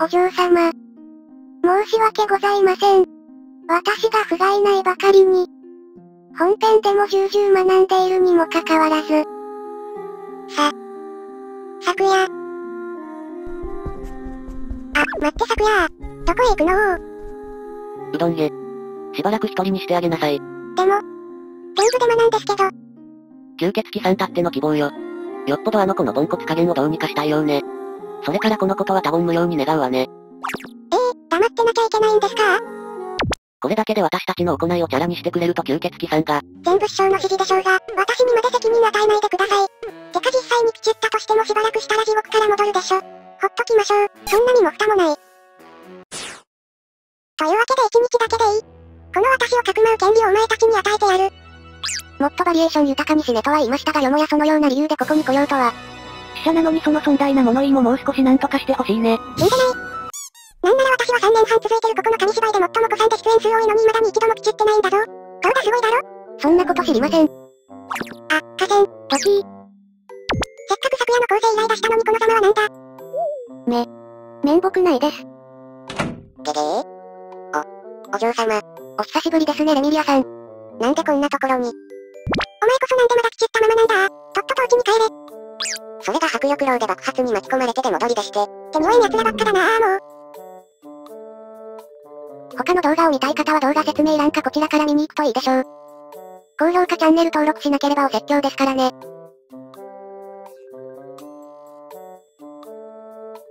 お嬢様。申し訳ございません。私が不甲斐ないばかりに。本編でも重々学んでいるにもかかわらず。さ、昨夜。あ、待って昨夜。どこへ行くの？うどんへ。しばらく一人にしてあげなさい。でも、全部デマなんですけど。吸血鬼さんたっての希望よ。よっぽどあの子のポンコツ加減をどうにかしたいようね。それからこのことは多言無用に願うわね。ええー、黙ってなきゃいけないんですか？これだけで私たちの行いをチャラにしてくれると吸血鬼さんが。全部師匠の指示でしょうが、私にまで責任与えないでください。てか実際に口ったとしてもしばらくしたら地獄から戻るでしょ。ほっときましょう。そんなにも蓋もない。というわけで一日だけでいい。この私をかくまう権利をお前たちに与えてやる。もっとバリエーション豊かに死ねとは言いましたがよもやそのような理由でここに来ようとは。死者なのにその壮大な物言いももう少し何とかしてほしいね。聞いてない。なんなら私は3年半続いてるここの紙芝居で最も子さんで出演数多いのに未だに一度も口ってないんだぞ。どうだすごいだろそんなこと知りません。あ、河川、ドキー。せっかく昨夜の構成依頼出したのにこの様はなんだめ、面目ないです。ゲゲーお、お嬢様。お久しぶりですねレミリアさん。なんでこんなところに。お前こそなんでまだ口ったままそれが迫力楼で爆発に巻き込まれてで戻りでして。手に負えん奴らばっかだなあもう。他の動画を見たい方は動画説明欄かこちらから見に行くといいでしょう。高評価チャンネル登録しなければお説教ですからね。